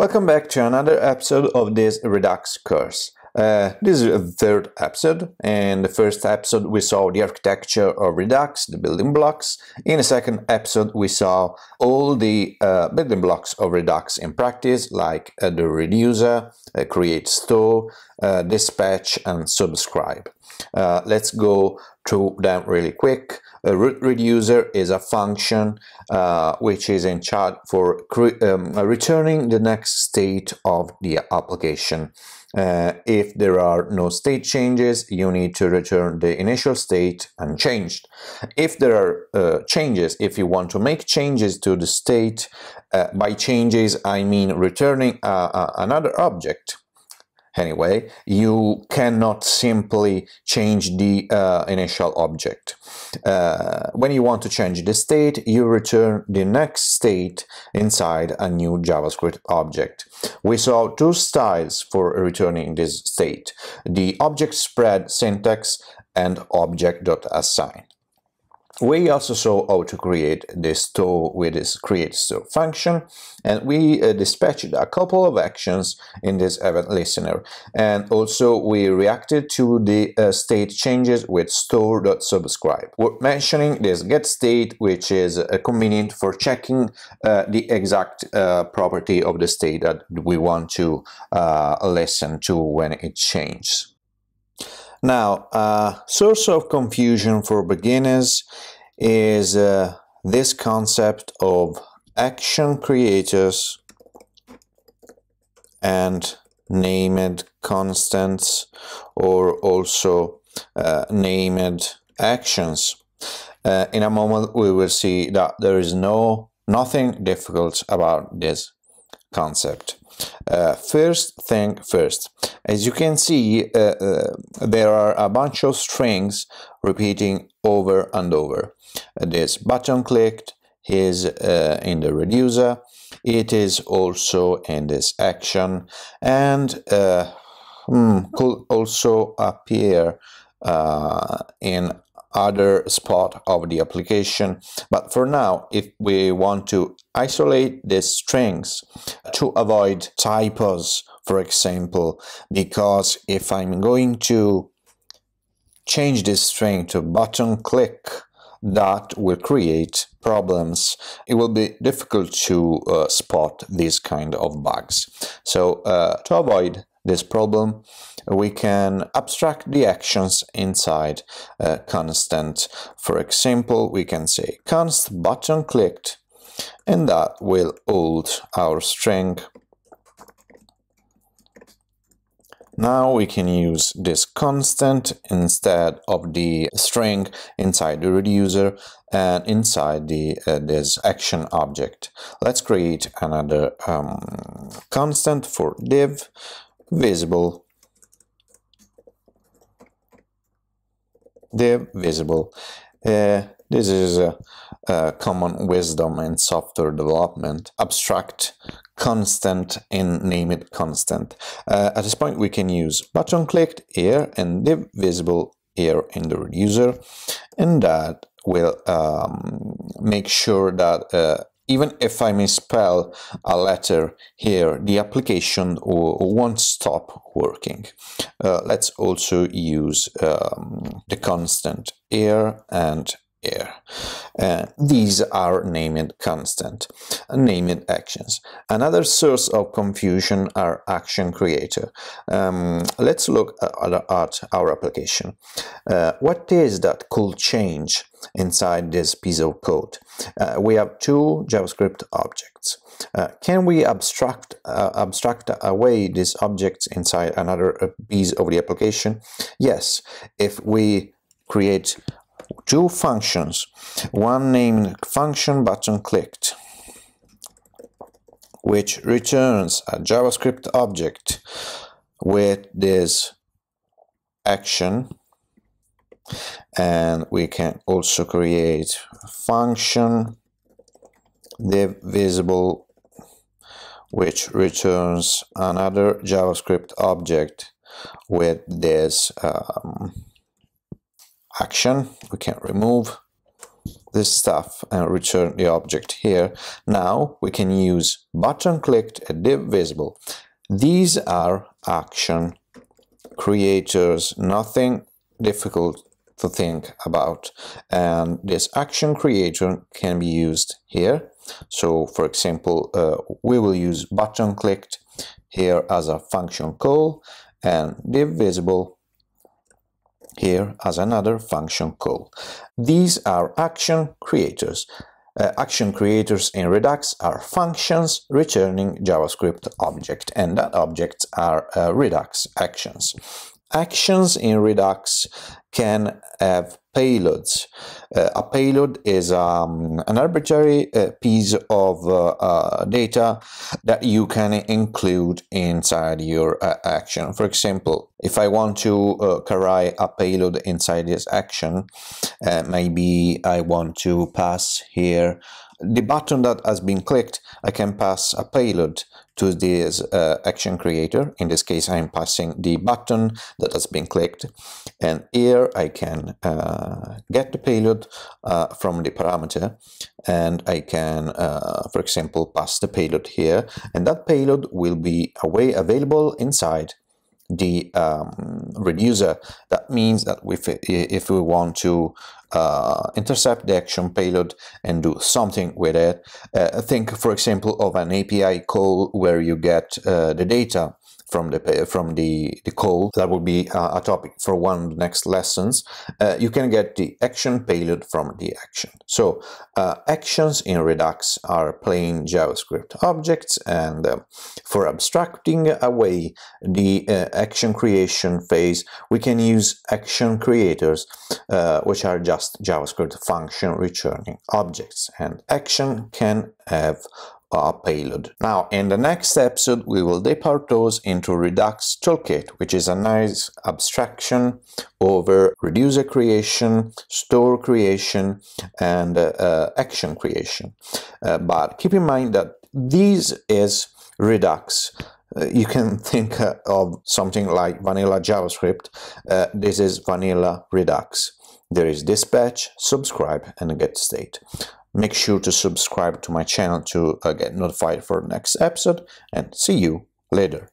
Welcome back to another episode of this Redux course. Uh, this is the third episode. In the first episode, we saw the architecture of Redux, the building blocks. In the second episode, we saw all the uh, building blocks of Redux in practice, like uh, the reducer, uh, create store, uh, dispatch, and subscribe. Uh, let's go through them really quick. A root reducer is a function uh, which is in charge for um, returning the next state of the application. Uh, if there are no state changes, you need to return the initial state unchanged. If there are uh, changes, if you want to make changes to the state, uh, by changes I mean returning another object, anyway, you cannot simply change the uh, initial object. Uh, when you want to change the state, you return the next state inside a new JavaScript object. We saw two styles for returning this state, the object spread syntax and object.assign. We also saw how to create this store with this create store function and we uh, dispatched a couple of actions in this event listener and also we reacted to the uh, state changes with store.subscribe. We're mentioning this get state which is uh, convenient for checking uh, the exact uh, property of the state that we want to uh, listen to when it changes. Now, a source of confusion for beginners is uh, this concept of action creators and named constants or also uh, named actions. Uh, in a moment we will see that there is no nothing difficult about this concept. Uh, first thing first, as you can see, uh, uh, there are a bunch of strings repeating over and over. This button clicked is uh, in the reducer. It is also in this action and uh, hmm, could also appear uh, in other spot of the application. But for now, if we want to isolate these strings to avoid typos, for example, because if I'm going to change this string to button click, that will create problems. It will be difficult to uh, spot these kind of bugs. So uh, to avoid this problem, we can abstract the actions inside a constant. For example, we can say const button clicked, and that will hold our string. Now we can use this constant instead of the string inside the reducer and inside the uh, this action object. Let's create another um, constant for div visible. They're visible. Uh, this is a, a, common wisdom in software development. Abstract constant and name it constant. Uh, at this point we can use button clicked here and div visible here in the reducer. And that will um, make sure that uh, even if I misspell a letter here, the application won't stop working. Uh, let's also use um, the constant here and here. Uh, these are named constant, named actions. Another source of confusion are action creator. Um, let's look at, at our application. Uh, what is that could change inside this piece of code? Uh, we have two JavaScript objects. Uh, can we abstract uh, abstract away these objects inside another uh, piece of the application? Yes, if we create two functions, one named function button clicked, which returns a JavaScript object with this action. And we can also create function div visible which returns another JavaScript object with this um, action we can remove this stuff and return the object here. Now we can use button clicked and div visible. These are action creators, nothing difficult to think about. And this action creator can be used here. So for example, uh, we will use button clicked here as a function call and div visible here as another function call. These are action creators. Uh, action creators in Redux are functions returning JavaScript object, and that objects are uh, Redux actions. Actions in Redux can have payloads. Uh, a payload is um, an arbitrary uh, piece of uh, uh data that you can include inside your uh, action. For example, if I want to uh, carry a payload inside this action, maybe I want to pass here the button that has been clicked, I can pass a payload to this uh, action creator. In this case, I'm passing the button that has been clicked. And here I can uh, get the payload uh, from the parameter and I can, uh, for example, pass the payload here. And that payload will be away available inside the um, reducer. That means that if, if we want to uh, intercept the action payload and do something with it, uh, think, for example, of an API call where you get uh, the data from the from the the call. That will be a topic for one of the next lessons. Uh, you can get the action payload from the action. So uh, actions in redux are plain javascript objects and uh, for abstracting away the uh, action creation phase we can use action creators uh, which are just javascript function returning objects. And action can have a payload. Now, in the next episode, we will dip our toes into Redux Toolkit, which is a nice abstraction over reducer creation, store creation, and uh, uh, action creation. Uh, but keep in mind that this is Redux. Uh, you can think uh, of something like vanilla JavaScript. Uh, this is vanilla Redux. There is dispatch, subscribe, and get state. Make sure to subscribe to my channel to uh, get notified for the next episode and see you later.